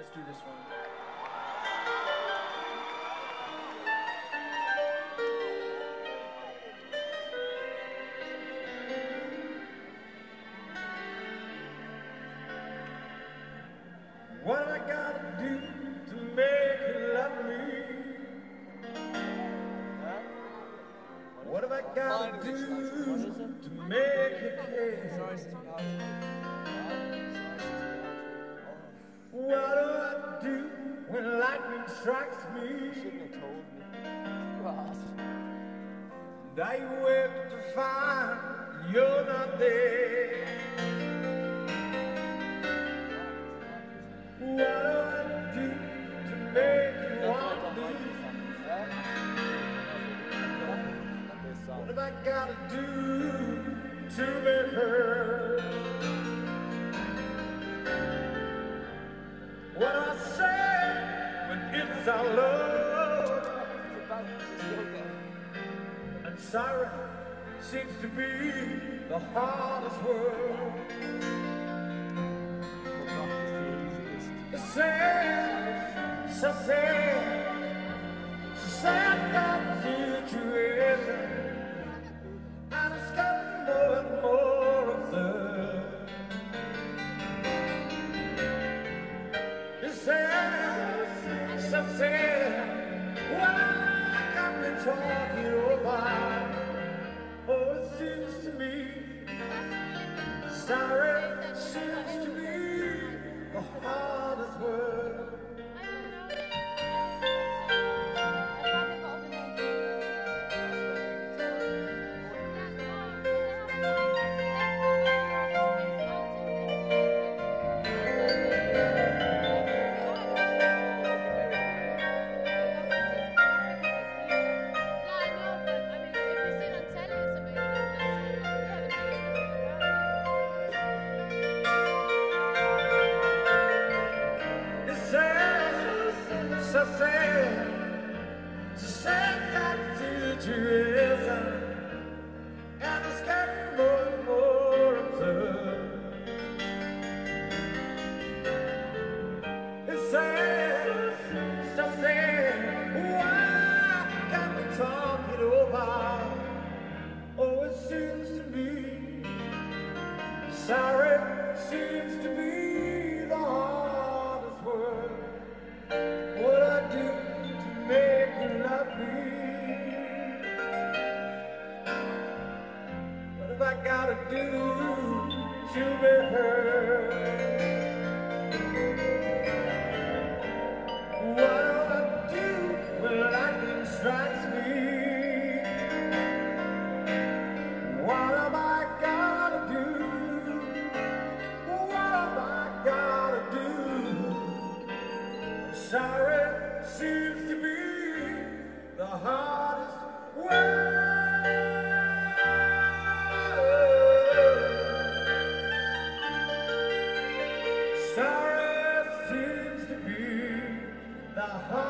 Let's do this one. What have I gotta do to make love me? What have I gotta do to make you care? Lightning told me? And I wake to find you're not there. What do I do to make you want me? What have I gotta do to be heard? What I say it's our love and sorry seems to be the hardest word. Sad, sad, so sad, why can't we talk it over? Oh, it seems to me, sorry seems to be the hardest word. That and it's getting more and more absurd. Why can't we talk it over? Oh, it seems to me, sorry seems to be I gotta do to be heard? What do I do when lightning strikes me? What I gotta do? What I gotta do? Sorry seems to be the hardest word. The.